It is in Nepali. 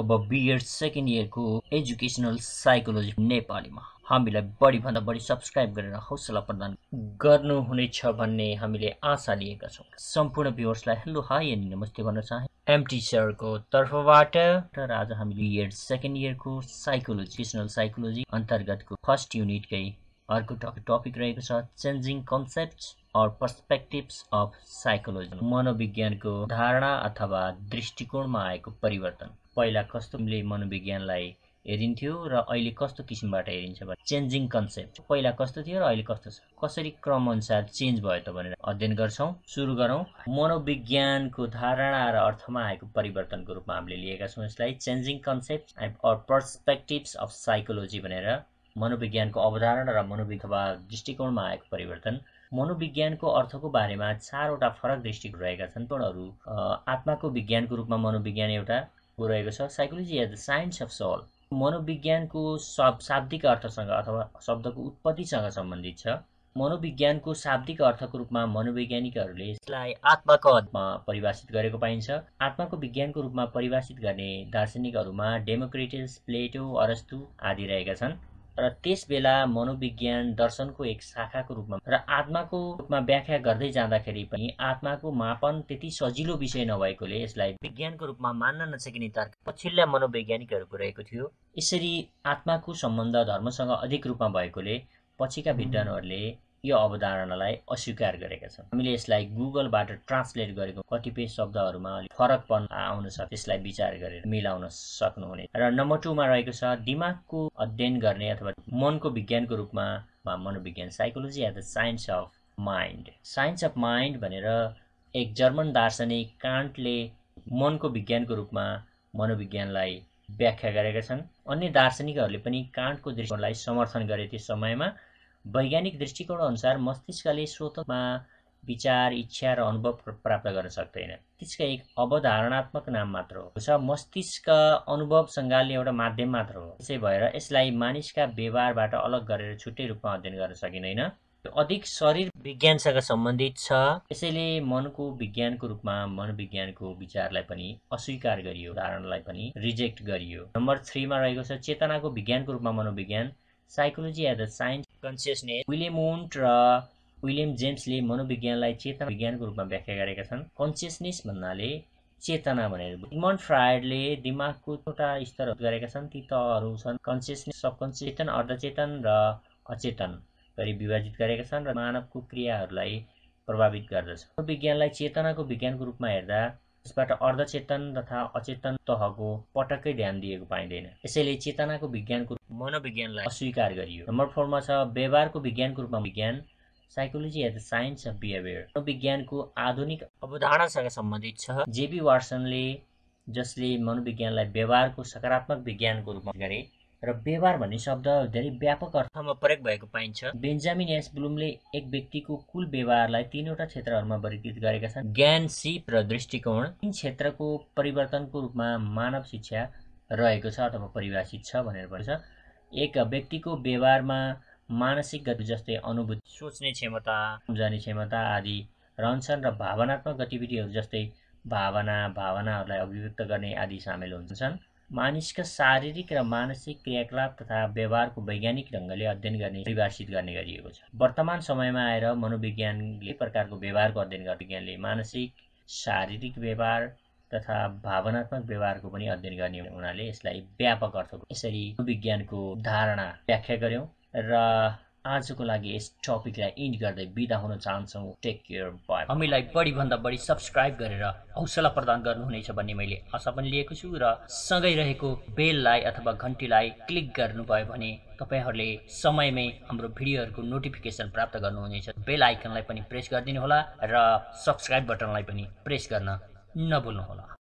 अब बिएड सेकेन्ड इयरको एजुकेसनल साइकोलोजी नेपालीमा। हामीलाई बढीभन्दा बढी सब्सक्राइब गरेर हौसला प्रदान गर्नुहुनेछ भन्ने हामीले आशा लिएका छौँ। सम्पूर्ण भ्युवर्सलाई हेलो हाई अनि नमस्ते भन्न चाहे। एमटी सरको तर्फबाट र आज हामीले बिएड सेकेन्ड इयरको साइकोलोजी एजुकेसनल साइकोलोजी अन्तर्गतको फर्स्ट युनिटकै अर्को टपिक रहेको छ changing concept or perspectives of psychology मनोविज्ञानको धारणा अथवा दृष्टिकोणमा आएको परिवर्तन। पहिला कस्तोले मनोविज्ञानलाई हेरिन्थ्यो र अहिले कस्तो किसिमबाट हेरिन्छ भने चेन्जिङ कन्सेप्ट पहिला कस्तो थियो र अहिले कस्तो छ? कसरी क्रमअनुसार चेन्ज भयो त भनेर अध्ययन गर्छौँ सुरु गरौँ। मनोविज्ञानको धारणा र अर्थमा आएको परिवर्तनको रूपमा हामीले लिएका छौँ यसलाई changing concept or perspectives of psychology भनेर। मनोविज्ञानको अवधारणा र मनोविज्ञ दृष्टिकोणमा आएको परिवर्तन। मनोविज्ञानको अर्थको बारेमा चारवटा फरक दृष्टिकोण रहेका छन् पूर्णहरू आत्माको विज्ञानको रूपमा मनोविज्ञान एउटा रहेको छ। Psychology as the science of soul मनोविज्ञानको शब शाब्दिक अर्थसँग अथवा शब्दको उत्पत्तिसँग सम्बन्धित छ। मनोविज्ञानको शाब्दिक अर्थको रूपमा मनोवैज्ञानिकहरूले यसलाई आत्माको अर्थमा परिभाषित गरेको पाइन्छ। आत्माको विज्ञानको रूपमा परिभाषित गर्ने दार्शनिकहरूमा डेमोक्रेटिस प्लेटो अरस्तु आदि रहेका छन्। र त्यस बेला मनोविज्ञान दर्शनको एक शाखाको रूपमा र आत्माको रूपमा व्याख्या गर्दै जाँदाखेरि पनि आत्माको मापन त्यति सजिलो विषय नभएकोले यसलाई विज्ञानको रूपमा मान्न नसकिने तर्क पछिल्ला मनोवैज्ञानिकहरूको रहेको थियो। यसरी आत्माको सम्बन्ध धर्मसँग अधिक रूपमा भएकोले पछिका विद्वानहरूले यो अवधारणालाई अस्वीकार गरेका छन्। हामीले यसलाई गुगलबाट ट्रान्सलेट गरेको कतिपय शब्दहरूमा अलिक फरकपन आउन सक्छ त्यसलाई विचार गरेर मिलाउन सक्नुहुने। र नम्बर टूमा रहेको छ दिमागको अध्ययन गर्ने अथवा मनको विज्ञानको रूपमा मनोविज्ञान psychology at the science of mind science of mind भनेर एक जर्मन दार्शनिक कान्टले मनको विज्ञानको रूपमा मनोविज्ञानलाई व्याख्या गरेका छन्। अन्य दार्शनिकहरूले पनि कान्टको दृष्टिकोणलाई समर्थन गरे त्यो समयमा वैज्ञानिक दृष्टिकोण अनुसार मस्तिष्कले स्रोतमा विचार इच्छा र अनुभव प्राप्त गर्न सक्दैन। मस्तिष्क एक अवधारणात्मक नाम मात्र हो। छ मस्तिष्क अनुभव सङ्घालले एउटा माध्यम मात्र हो। त्यसै भएर यसलाई मानिसका व्यवहारबाट अलग गरेर छुट्टै रूपमा अध्ययन गर्न सकिँदैन। अधिक शरीर विज्ञानसँग सम्बन्धित छ। यसैले मनको विज्ञानको रूपमा मनोविज्ञानको विचारलाई पनि अस्वीकार गरियो धारणालाई पनि रिजेक्ट गरियो। नम्बर थ्रीमा रहेको छ चेतनाको विज्ञानको रूपमा मनोविज्ञान। Psychology as the science consciousness William Wundt र विलियम जेम्सले मनोविज्ञानलाई चेतना विज्ञानको रूपमा व्याख्या गरेका छन्। कन्सियसनेस भन्नाले चेतना भनेर मन फ्रायडले दिमागको एउटा स्तरहरू गरेका छन् ती तहहरू छन्। कन्सियसनेस सबकन्सियस अर्धचेतन र अचेतन गरी विभाजित गरेका छन् र मानवको क्रियाहरूलाई प्रभावित गर्दछ। विज्ञानलाई चेतनाको विज्ञानको रूपमा हेर्दा यसबाट अर्धचेतन तथा अचेतन तहको पटक्कै ध्यान दिएको पाइँदैन। यसैले चेतनाको विज्ञानको मनोविज्ञानलाई अस्वीकार गरियो। नम्बर फोरमा छ व्यवहारको विज्ञानको रूपमा विज्ञान psychology as the science of behaviour मनोविज्ञानको आधुनिक अवधारणासँग सम्बन्धित छ। जेबी वार्सनले जसले मनोविज्ञानलाई व्यवहारको सकारात्मक विज्ञानको रूपमा गरे। र व्यवहार भन्ने शब्द धेरै व्यापक अर्थमा प्रयोग भएको पाइन्छ। बेन्जामिन एस ब्लुमले एक व्यक्तिको कुल व्यवहारलाई तीनवटा क्षेत्रहरूमा वर्गीकृत गरेका छन्। ज्ञान सिप र दृष्टिकोण तीन क्षेत्रको परिवर्तनको रूपमा मानव शिक्षा रहेको छ अथवा परिभाषित छ भनेर भन्छ एक व्यक्तिको व्यवहारमा मानसिक गति जस्तै अनुभूति सोच्ने क्षमता सम्झाउने क्षमता आदि रहन्छन् र भावनात्मक गतिविधिहरू जस्तै भावना भावनाहरूलाई अभिव्यक्त गर्ने आदि सामेल हुन्छन्। मानिसका शारीरिक र मानसिक क्रियाकलाप तथा व्यवहारको वैज्ञानिक ढङ्गले अध्ययन गर्ने परिभाषित गर्ने गरिएको छ। वर्तमान समयमा आएर मनोविज्ञानले प्रकारको व्यवहारको अध्ययन गर्ने विज्ञानले मानसिक शारीरिक व्यवहार तथा भावनात्मक व्यवहारको पनि अध्ययन गर्ने हुनाले यसलाई व्यापक अर्थको यसरी विज्ञानको धारणा व्याख्या गऱ्यौँ र आजको लागि यस टपिकलाई इन्ड गर्दै बिदा हुन चाहन्छौँ। टेक केयर बाई हामीलाई बढीभन्दा बढी सब्सक्राइब गरेर हौसला प्रदान गर्नुहुनेछ भन्ने मैले आशा पनि लिएको छु र सँगै रहेको बेललाई अथवा घन्टीलाई क्लिक गर्नुभयो भने तपाईँहरूले समयमै हाम्रो भिडियोहरूको नोटिफिकेसन प्राप्त गर्नुहुनेछ। बेल आइकनलाई पनि प्रेस गरिदिनुहोला र सब्सक्राइब बटनलाई पनि प्रेस गर्न नभुल्नुहोला।